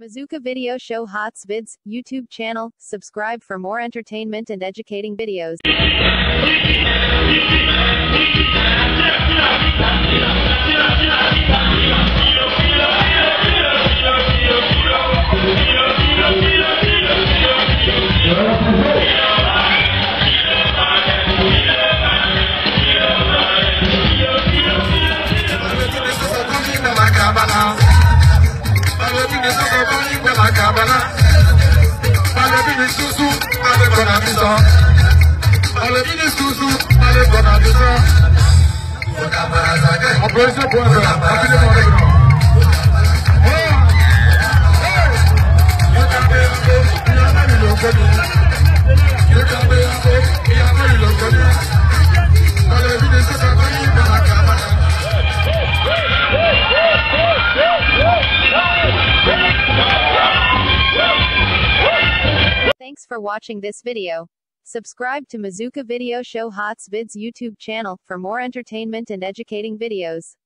Mzuka Video Show Hots Vids YouTube channel. Subscribe for more entertainment and educating videos. mi sọ́kọ̀ I'm yíbọn làkàbàlá. Balẹ̀bí ni ṣúṣú, balẹ̀ bọ̀nà mi sọ. Balẹ̀bí ni ṣúṣú, balẹ̀ bọ̀nà mi sọ. Operation Bọ́ọ̀sẹ̀, abílẹ̀ mọ́lẹ́gbọ̀n. Thanks for watching this video. Subscribe to Mzuka Video Show Hots Vids YouTube channel for more entertainment and educating videos.